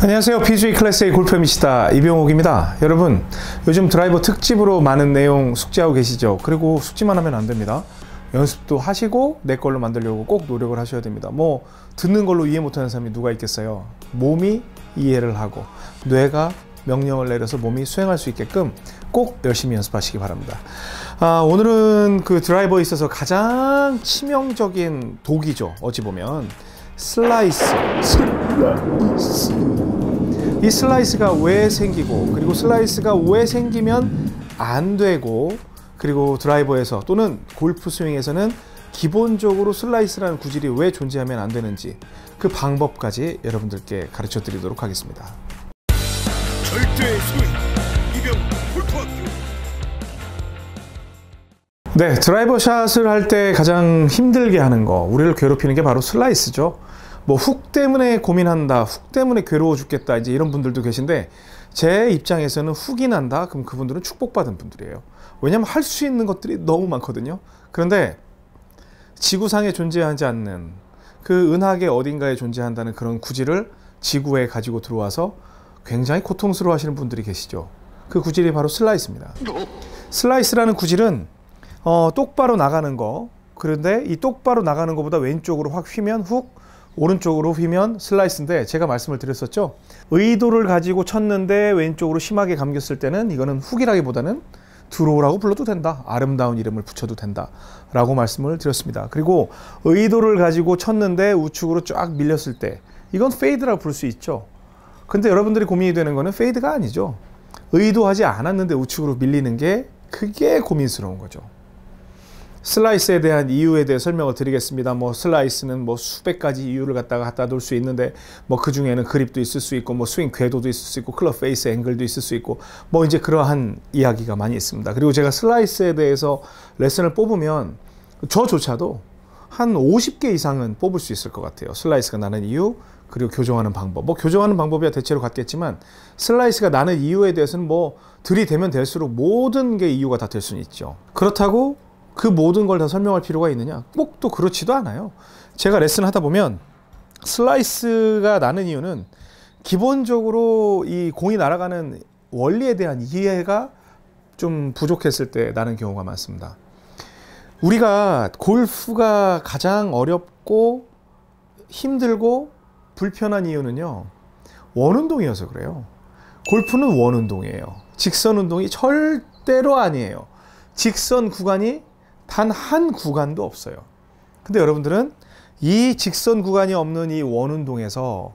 안녕하세요. PGA 클래스의 골프미시다 이병옥입니다. 여러분, 요즘 드라이버 특집으로 많은 내용 숙지하고 계시죠? 그리고 숙지만 하면 안 됩니다. 연습도 하시고 내 걸로 만들려고 꼭 노력을 하셔야 됩니다. 뭐 듣는 걸로 이해 못하는 사람이 누가 있겠어요? 몸이 이해를 하고 뇌가 명령을 내려서 몸이 수행할 수 있게끔 꼭 열심히 연습하시기 바랍니다. 아, 오늘은 그 드라이버에 있어서 가장 치명적인 독이죠. 어찌 보면 슬라이스. 슬라 이 슬라이스가 왜 생기고 그리고 슬라이스가 왜 생기면 안 되고 그리고 드라이버에서 또는 골프 스윙에서는 기본적으로 슬라이스라는 구질이 왜 존재하면 안 되는지 그 방법까지 여러분들께 가르쳐 드리도록 하겠습니다. 절대 스윙 이병옥 골프학교 네, 드라이버 샷을 할 때 가장 힘들게 하는 거, 우리를 괴롭히는 게 바로 슬라이스죠. 뭐 훅 때문에 고민한다, 훅 때문에 괴로워 죽겠다, 이제 이런 분들도 계신데 제 입장에서는 훅이 난다, 그럼 그분들은 축복받은 분들이에요. 왜냐면 할 수 있는 것들이 너무 많거든요. 그런데 지구상에 존재하지 않는 그 은하계 어딘가에 존재한다는 그런 구질을 지구에 가지고 들어와서 굉장히 고통스러워 하시는 분들이 계시죠. 그 구질이 바로 슬라이스입니다. 슬라이스라는 구질은 어, 똑바로 나가는 거. 그런데 이 똑바로 나가는 것보다 왼쪽으로 확 휘면 훅, 오른쪽으로 휘면 슬라이스인데 제가 말씀을 드렸었죠. 의도를 가지고 쳤는데 왼쪽으로 심하게 감겼을 때는 이거는 훅이라기보다는 draw라고 불러도 된다. 아름다운 이름을 붙여도 된다. 라고 말씀을 드렸습니다. 그리고 의도를 가지고 쳤는데 우측으로 쫙 밀렸을 때 이건 fade라고 부를 수 있죠. 근데 여러분들이 고민이 되는 거는 fade가 아니죠. 의도하지 않았는데 우측으로 밀리는 게 그게 고민스러운 거죠. 슬라이스에 대한 이유에 대해 설명을 드리겠습니다. 뭐 슬라이스는 뭐 수백 가지 이유를 갖다가 갖다 둘수 있는데 뭐 그 중에는 그립도 있을 수 있고 뭐 스윙 궤도도 있을 수 있고 클럽 페이스 앵글도 있을 수 있고 뭐 이제 그러한 이야기가 많이 있습니다. 그리고 제가 슬라이스에 대해서 레슨을 뽑으면 저조차도 한 50개 이상은 뽑을 수 있을 것 같아요. 슬라이스가 나는 이유, 그리고 교정하는 방법. 뭐 교정하는 방법이야 대체로 같겠지만 슬라이스가 나는 이유에 대해서는 뭐 들이대면 될수록 모든 게 이유가 다 될 수는 있죠. 그렇다고 그 모든 걸 다 설명할 필요가 있느냐? 꼭 또 그렇지도 않아요. 제가 레슨 하다 보면 슬라이스가 나는 이유는 기본적으로 이 공이 날아가는 원리에 대한 이해가 좀 부족했을 때 나는 경우가 많습니다. 우리가 골프가 가장 어렵고 힘들고 불편한 이유는요. 원운동이어서 그래요. 골프는 원운동이에요. 직선 운동이 절대로 아니에요. 직선 구간이 단 한 구간도 없어요. 근데 여러분들은 이 직선 구간이 없는 이 원운동에서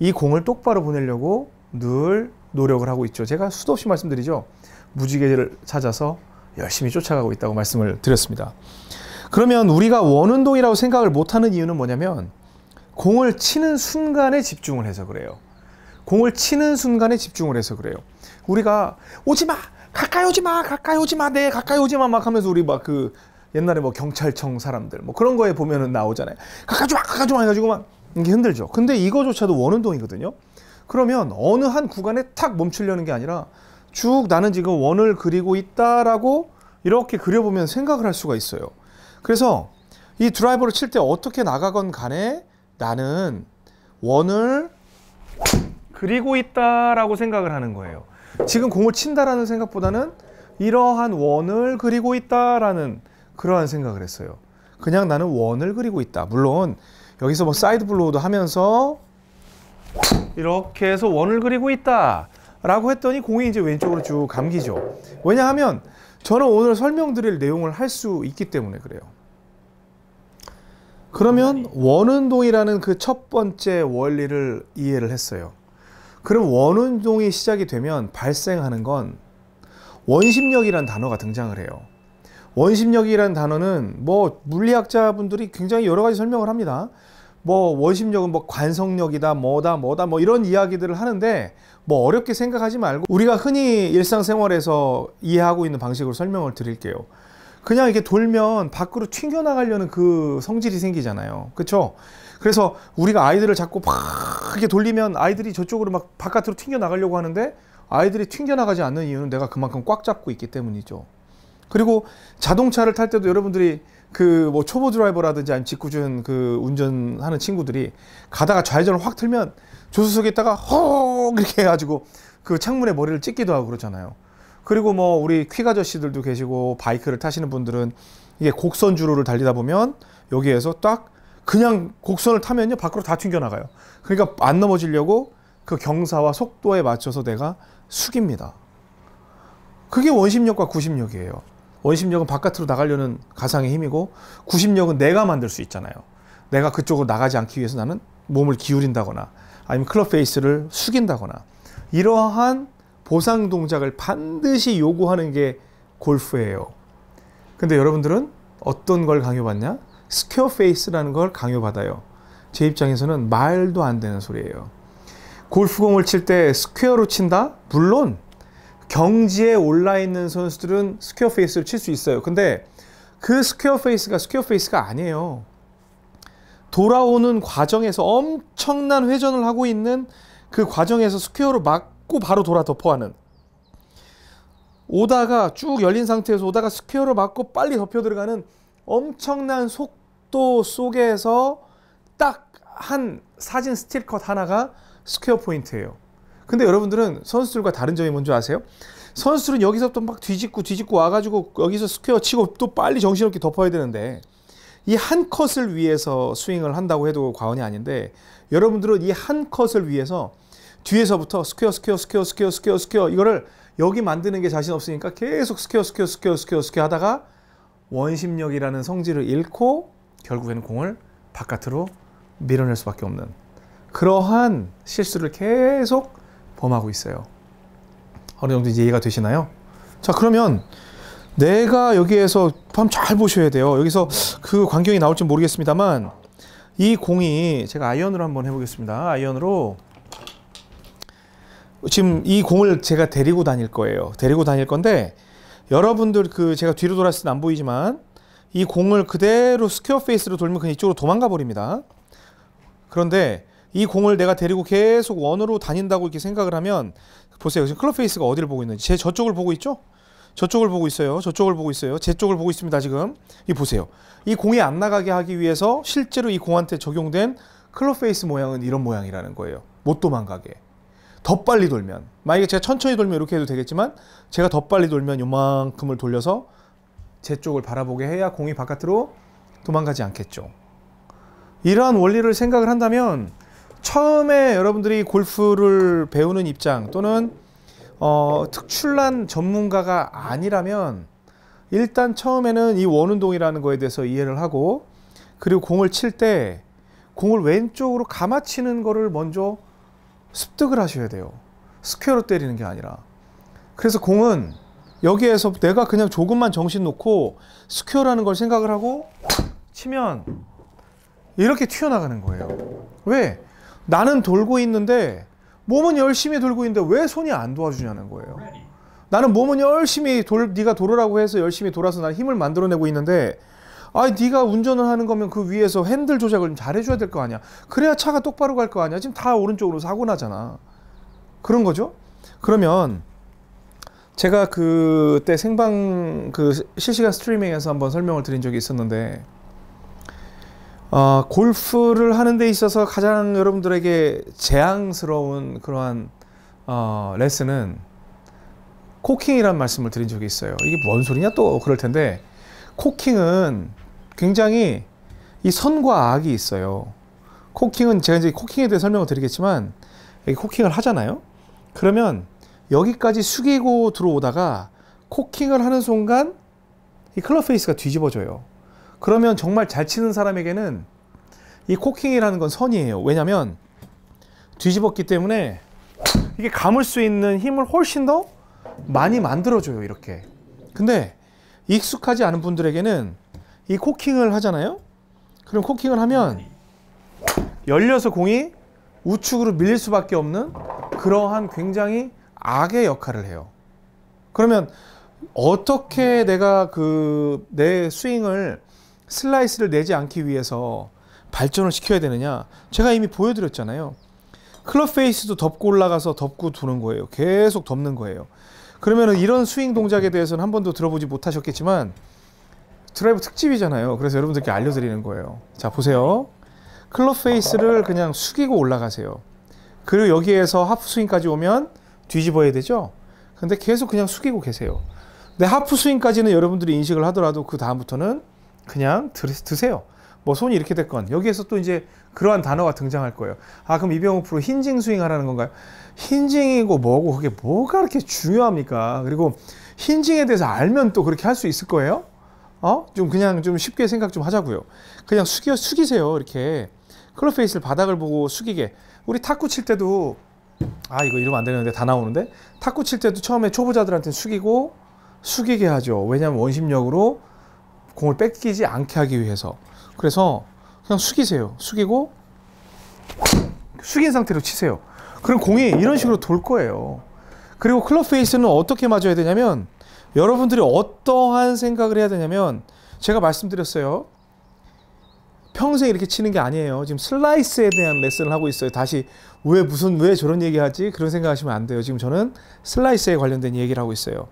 이 공을 똑바로 보내려고 늘 노력을 하고 있죠. 제가 수도 없이 말씀드리죠. 무지개를 찾아서 열심히 쫓아가고 있다고 말씀을 드렸습니다. 그러면 우리가 원운동이라고 생각을 못하는 이유는 뭐냐면 공을 치는 순간에 집중을 해서 그래요. 공을 치는 순간에 집중을 해서 그래요. 우리가 오지 마, 가까이 오지 마, 가까이 오지 마, 네, 가까이 오지 마, 막 하면서 우리 막 그 옛날에 뭐 경찰청 사람들 뭐 그런 거에 보면은 나오잖아요. 가까이 좀 와, 가까이 좀 와, 해가지고 막 이게 흔들죠. 근데 이거조차도 원운동이거든요. 그러면 어느 한 구간에 탁 멈추려는 게 아니라 쭉 나는 지금 원을 그리고 있다라고 이렇게 그려보면 생각을 할 수가 있어요. 그래서 이 드라이버를 칠 때 어떻게 나가건 간에 나는 원을 그리고 있다라고 생각을 하는 거예요. 지금 공을 친다라는 생각보다는 이러한 원을 그리고 있다라는 그러한 생각을 했어요. 그냥 나는 원을 그리고 있다. 물론 여기서 뭐 side blow도 하면서 이렇게 해서 원을 그리고 있다. 라고 했더니 공이 이제 왼쪽으로 쭉 감기죠. 왜냐하면 저는 오늘 설명드릴 내용을 할 수 있기 때문에 그래요. 그러면 원운동이라는 그 첫 번째 원리를 이해를 했어요. 그럼 원운동이 시작이 되면 발생하는 건 원심력이라는 단어가 등장을 해요. 원심력이라는 단어는 뭐 물리학자분들이 굉장히 여러 가지 설명을 합니다. 뭐 원심력은 뭐 관성력이다 뭐다 뭐다 뭐 이런 이야기들을 하는데 뭐 어렵게 생각하지 말고 우리가 흔히 일상생활에서 이해하고 있는 방식으로 설명을 드릴게요. 그냥 이렇게 돌면 밖으로 튕겨 나가려는 그 성질이 생기잖아요. 그렇죠? 그래서 우리가 아이들을 자꾸 막 이렇게 돌리면 아이들이 저쪽으로 막 바깥으로 튀겨 나가려고 하는데 아이들이 튕겨 나가지 않는 이유는 내가 그만큼 꽉 잡고 있기 때문이죠. 그리고 자동차를 탈 때도 여러분들이 그 뭐 초보 드라이버라든지 아니면 직구준 그 운전하는 친구들이 가다가 좌회전을 확 틀면 조수석에다가 헉 이렇게 해가지고 그 창문에 머리를 찍기도 하고 그러잖아요. 그리고 뭐 우리 퀵 아저씨들도 계시고 바이크를 타시는 분들은 이게 곡선 주로를 달리다 보면 여기에서 딱 그냥 곡선을 타면요 밖으로 다 튕겨 나가요. 그러니까 안 넘어지려고 그 경사와 속도에 맞춰서 내가 숙입니다. 그게 원심력과 구심력이에요. 원심력은 바깥으로 나가려는 가상의 힘이고 구심력은 내가 만들 수 있잖아요. 내가 그쪽으로 나가지 않기 위해서 나는 몸을 기울인다거나 아니면 클럽 페이스를 숙인다거나 이러한 보상 동작을 반드시 요구하는 게 골프예요. 근데 여러분들은 어떤 걸 강요받냐? square 페이스라는 걸 강요받아요. 제 입장에서는 말도 안 되는 소리예요. 골프공을 칠 때 square로 친다? 물론 경지에 올라 있는 선수들은 square 페이스를 칠 수 있어요. 근데 그 square 페이스가 square 페이스가 아니에요. 돌아오는 과정에서 엄청난 회전을 하고 있는 그 과정에서 square로 맞고 바로 돌아 덮어하는 오다가 쭉 열린 상태에서 오다가 square로 맞고 빨리 덮여 들어가는 엄청난 속도 속에서 딱 한 사진 스틸 컷 하나가 square 포인트예요. 근데 여러분들은 선수들과 다른 점이 뭔지 아세요? 선수들은 여기서부터 막 뒤집고 뒤집고 와가지고 여기서 square 치고 또 빨리 정신없게 덮어야 되는데 이 한 컷을 위해서 스윙을 한다고 해도 과언이 아닌데 여러분들은 이 한 컷을 위해서 뒤에서부터 square square square square square square 이거를 여기 만드는 게 자신 없으니까 계속 square square square square square 하다가 원심력이라는 성질을 잃고 결국에는 공을 바깥으로 밀어낼 수밖에 없는 그러한 실수를 계속 범하고 있어요. 어느 정도 이해가 되시나요? 자, 그러면 내가 여기에서 잘 보셔야 돼요. 여기서 그 광경이 나올지 모르겠습니다만 이 공이 제가 아이언으로 한번 해보겠습니다. 아이언으로 지금 이 공을 제가 데리고 다닐 거예요. 데리고 다닐 건데 여러분들 그 제가 뒤로 돌았을 때 안 보이지만 이 공을 그대로 square 페이스로 돌면 그냥 이쪽으로 도망가 버립니다. 그런데 이 공을 내가 데리고 계속 원으로 다닌다고 이렇게 생각을 하면 보세요. 지금 클럽 페이스가 어디를 보고 있는지 제 제 쪽을 보고 있죠? 제 쪽을 보고 있어요. 제 쪽을 보고 있어요. 제 쪽을 보고 있습니다. 지금 이 보세요. 이 공이 안 나가게 하기 위해서 실제로 이 공한테 적용된 클럽 페이스 모양은 이런 모양이라는 거예요. 못 도망가게. 더 빨리 돌면 만약에 제가 천천히 돌면 이렇게 해도 되겠지만 제가 더 빨리 돌면 요만큼을 돌려서 제 쪽을 바라보게 해야 공이 바깥으로 도망가지 않겠죠. 이러한 원리를 생각을 한다면 처음에 여러분들이 골프를 배우는 입장 또는 어, 특출난 전문가가 아니라면 일단 처음에는 이 원운동이라는 거에 대해서 이해를 하고 그리고 공을 칠 때 공을 왼쪽으로 감아치는 거를 먼저 습득을 하셔야 돼요. square로 때리는 게 아니라. 그래서 공은 여기에서 내가 그냥 조금만 정신 놓고 square라는 걸 생각을 하고 치면 이렇게 튀어나가는 거예요. 왜? 나는 돌고 있는데 몸은 열심히 돌고 있는데 왜 손이 안 도와주냐는 거예요. 나는 몸은 열심히 돌 네가 돌으라고 해서 열심히 돌아서 난 힘을 만들어내고 있는데 아, 네가 운전을 하는 거면 그 위에서 핸들 조작을 좀 잘해줘야 될 거 아니야. 그래야 차가 똑바로 갈 거 아니야. 지금 다 오른쪽으로 사고 나잖아. 그런 거죠. 그러면 제가 그때 생방 그 실시간 스트리밍에서 한번 설명을 드린 적이 있었는데 어, 골프를 하는 데 있어서 가장 여러분들에게 재앙스러운 그러한 어, 레슨은 코킹이란 말씀을 드린 적이 있어요. 이게 뭔 소리냐 또 그럴 텐데 코킹은 굉장히 이 선과 악이 있어요. 코킹은 제가 이제 코킹에 대해 설명을 드리겠지만 코킹을 하잖아요. 그러면 여기까지 숙이고 들어오다가 코킹을 하는 순간 이 클럽 페이스가 뒤집어져요. 그러면 정말 잘 치는 사람에게는 이 코킹이라는 건 선이에요. 왜냐하면 뒤집었기 때문에 이게 감을 수 있는 힘을 훨씬 더 많이 만들어줘요. 이렇게. 근데 익숙하지 않은 분들에게는 이 코킹을 하잖아요. 그럼 코킹을 하면 열려서 공이 우측으로 밀릴 수밖에 없는 그러한 굉장히 악의 역할을 해요. 그러면 어떻게 내가 그 내 스윙을 슬라이스를 내지 않기 위해서 발전을 시켜야 되느냐? 제가 이미 보여드렸잖아요. 클럽 페이스도 덮고 올라가서 덮고 두는 거예요. 계속 덮는 거예요. 그러면은 이런 스윙 동작에 대해서는 한 번도 들어보지 못하셨겠지만 드라이브 특집이잖아요. 그래서 여러분들께 알려드리는 거예요. 자, 보세요. 클럽 페이스를 그냥 숙이고 올라가세요. 그리고 여기에서 하프 스윙까지 오면 뒤집어야 되죠. 근데 계속 그냥 숙이고 계세요. 근데 하프 스윙까지는 여러분들이 인식을 하더라도 그 다음부터는 그냥 드세요. 뭐 손이 이렇게 됐건 여기에서 또 이제 그러한 단어가 등장할 거예요. 아 그럼 이병호 프로 hinging 스윙 하라는 건가요? 힌징이고 뭐고 그게 뭐가 그렇게 중요합니까? 그리고 힌징에 대해서 알면 또 그렇게 할 수 있을 거예요? 어? 좀 그냥 좀 쉽게 생각 좀 하자고요. 그냥 숙여 숙이세요. 이렇게 클럽 페이스를 바닥을 보고 숙이게. 우리 탁구 칠 때도 아 이거 이러면 안 되는데 다 나오는데 탁구 칠 때도 처음에 초보자들한테 숙이고 숙이게 하죠. 왜냐하면 원심력으로 공을 뺏기지 않게 하기 위해서. 그래서 그냥 숙이세요. 숙이고 숙인 상태로 치세요. 그럼 공이 이런 식으로 돌 거예요. 그리고 클럽 페이스는 어떻게 맞아야 되냐면 여러분들이 어떠한 생각을 해야 되냐면 제가 말씀드렸어요. 평생 이렇게 치는 게 아니에요. 지금 슬라이스에 대한 레슨을 하고 있어요. 다시 왜 무슨 왜 저런 얘기하지? 그런 생각하시면 안 돼요. 지금 저는 슬라이스에 관련된 얘기를 하고 있어요.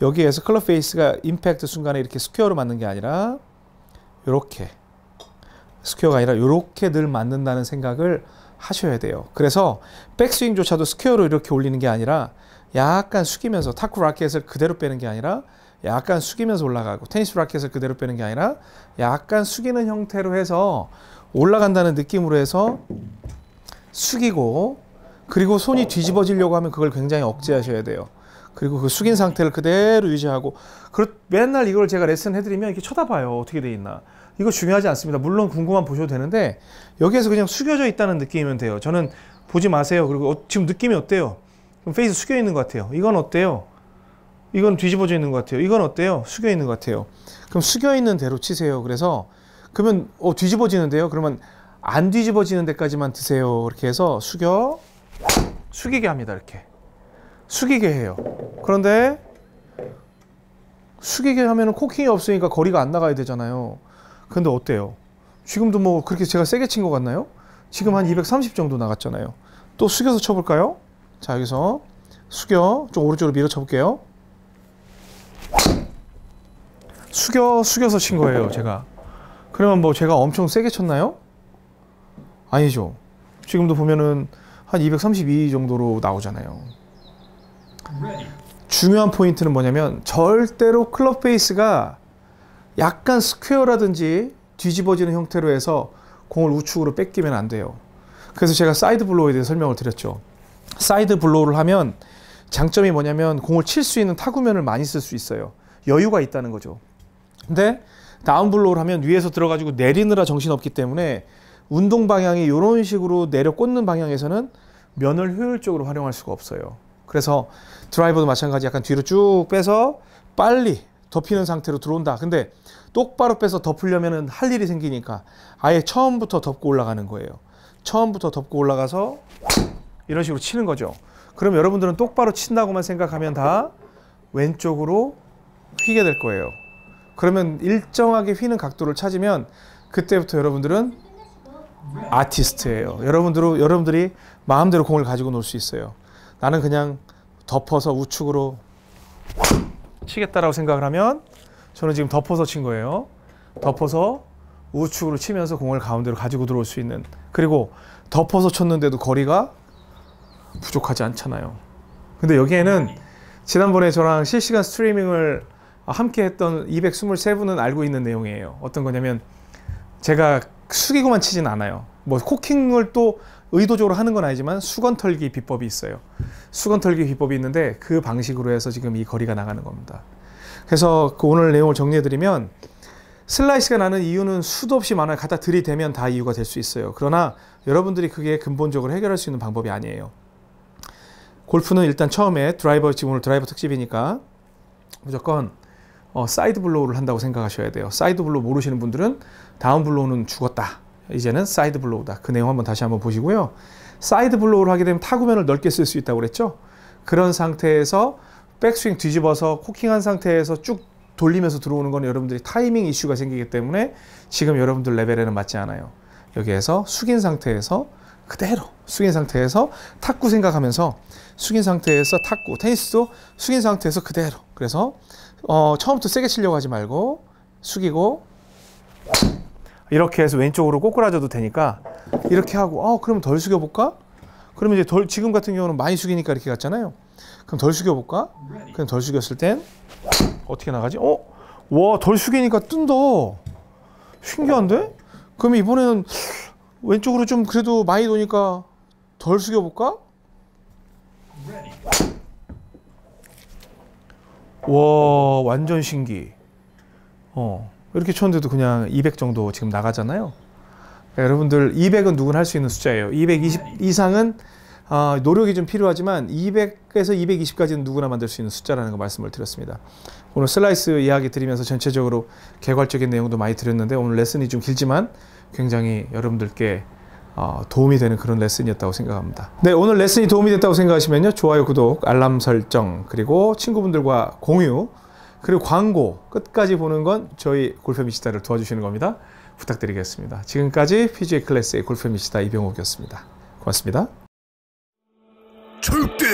여기에서 클럽 페이스가 임팩트 순간에 이렇게 square로 맞는 게 아니라 이렇게 스퀘어가 아니라 이렇게 늘 맞는다는 생각을 하셔야 돼요. 그래서 백스윙조차도 square로 이렇게 올리는 게 아니라 약간 숙이면서 탁구 라켓을 그대로 빼는 게 아니라 약간 숙이면서 올라가고 테니스 라켓을 그대로 빼는 게 아니라 약간 숙이는 형태로 해서 올라간다는 느낌으로 해서 숙이고 그리고 손이 뒤집어지려고 하면 그걸 굉장히 억제하셔야 돼요. 그리고 그 숙인 상태를 그대로 유지하고 맨날 이걸 제가 레슨 해드리면 이렇게 쳐다봐요. 어떻게 돼 있나. 이거 중요하지 않습니다. 물론 궁금한 보셔도 되는데 여기에서 그냥 숙여져 있다는 느낌이면 돼요. 저는 보지 마세요. 그리고 어, 지금 느낌이 어때요? 그럼 페이스 숙여 있는 것 같아요. 이건 어때요? 이건 뒤집어져 있는 것 같아요. 이건 어때요? 숙여 있는 것 같아요. 그럼 숙여 있는 대로 치세요. 그래서 그러면 어 뒤집어지는데요. 그러면 안 뒤집어지는 데까지만 드세요. 이렇게 해서 숙여 숙이게 합니다. 이렇게 숙이게 해요. 그런데 숙이게 하면 코킹이 없으니까 거리가 안 나가야 되잖아요. 근데 어때요? 지금도 뭐 그렇게 제가 세게 친 것 같나요? 지금 한 230 정도 나갔잖아요. 또 숙여서 쳐볼까요? 자 여기서 숙여 좀 오른쪽으로 밀어 쳐볼게요. 숙여 숙여서 친 거예요 제가. 그러면 뭐 제가 엄청 세게 쳤나요? 아니죠. 지금도 보면은 한 232 정도로 나오잖아요. 중요한 포인트는 뭐냐면 절대로 클럽 페이스가 약간 square라든지 뒤집어지는 형태로 해서 공을 우측으로 뺏기면 안 돼요. 그래서 제가 side blow에 대해 설명을 드렸죠. side blow를 하면 장점이 뭐냐면 공을 칠 수 있는 타구면을 많이 쓸 수 있어요. 여유가 있다는 거죠. 근데 다운 블로우를 하면 위에서 들어가지고 내리느라 정신없기 때문에 운동 방향이 이런 식으로 내려 꽂는 방향에서는 면을 효율적으로 활용할 수가 없어요. 그래서 드라이버도 마찬가지 약간 뒤로 쭉 빼서 빨리 덮이는 상태로 들어온다. 근데 똑바로 빼서 덮으려면 할 일이 생기니까 아예 처음부터 덮고 올라가는 거예요. 처음부터 덮고 올라가서 이런 식으로 치는 거죠. 그럼 여러분들은 똑바로 친다고만 생각하면 다 왼쪽으로 휘게 될 거예요. 그러면 일정하게 휘는 각도를 찾으면 그때부터 여러분들은 아티스트예요. 여러분들 여러분들이 마음대로 공을 가지고 놀 수 있어요. 나는 그냥 덮어서 우측으로 치겠다라고 생각을 하면 저는 지금 덮어서 친 거예요. 덮어서 우측으로 치면서 공을 가운데로 가지고 들어올 수 있는 그리고 덮어서 쳤는데도 거리가 부족하지 않잖아요. 근데 여기에는 지난번에 저랑 실시간 스트리밍을 함께 했던 223분은 알고 있는 내용이에요. 어떤 거냐면 제가 숙이고만 치진 않아요. 뭐 코킹을 또 의도적으로 하는 건 아니지만 수건 털기 비법이 있어요. 수건 털기 비법이 있는데 그 방식으로 해서 지금 이 거리가 나가는 겁니다. 그래서 그 오늘 내용을 정리해 드리면 슬라이스가 나는 이유는 수도 없이 많아요. 갖다 들이대면 다 이유가 될 수 있어요. 그러나 여러분들이 그게 근본적으로 해결할 수 있는 방법이 아니에요. 골프는 일단 처음에 드라이버 지금 오늘 드라이버 특집이니까 무조건 어, side blow를 한다고 생각하셔야 돼요. side blow 모르시는 분들은 down blow는 죽었다. 이제는 side blow다. 그 내용 한번 다시 한번 보시고요. side blow를 하게 되면 타구면을 넓게 쓸 수 있다고 그랬죠. 그런 상태에서 백스윙 뒤집어서 코킹한 상태에서 쭉 돌리면서 들어오는 건 여러분들이 타이밍 이슈가 생기기 때문에 지금 여러분들 레벨에는 맞지 않아요. 여기에서 숙인 상태에서 그대로 숙인 상태에서 탁구 생각하면서 숙인 상태에서 탁구 테니스도 숙인 상태에서 그대로 그래서 어, 처음부터 세게 치려고 하지 말고 숙이고 이렇게 해서 왼쪽으로 꼬꾸라져도 되니까 이렇게 하고 어 그럼 덜 숙여볼까? 그러면 이제 덜, 지금 같은 경우는 많이 숙이니까 이렇게 갔잖아요. 그럼 덜 숙여볼까? 그럼 덜 숙였을 땐 어떻게 나가지? 어? 와, 덜 숙이니까 뜬다. 신기한데? 그럼 이번에는 왼쪽으로 좀 그래도 많이 도니까 덜 숙여볼까? 와, 완전 신기. 어, 이렇게 쳤는데도 그냥 200 정도 지금 나가잖아요. 그러니까 여러분들 200은 누구나 할 수 있는 숫자예요. 220 이상은 아, 노력이 좀 필요하지만 200에서 220까지는 누구나 만들 수 있는 숫자라는 거 말씀을 드렸습니다. 오늘 슬라이스 이야기 드리면서 전체적으로 개괄적인 내용도 많이 드렸는데 오늘 레슨이 좀 길지만 굉장히 여러분들께 어, 도움이 되는 그런 레슨이었다고 생각합니다. 네, 오늘 레슨이 도움이 됐다고 생각하시면요. 좋아요, 구독, 알람 설정, 그리고 친구분들과 공유, 그리고 광고 끝까지 보는 건 저희 골프 미시다를 도와주시는 겁니다. 부탁드리겠습니다. 지금까지 PGA 클래스의 골프 미시다 이병옥이었습니다. 고맙습니다. 출발!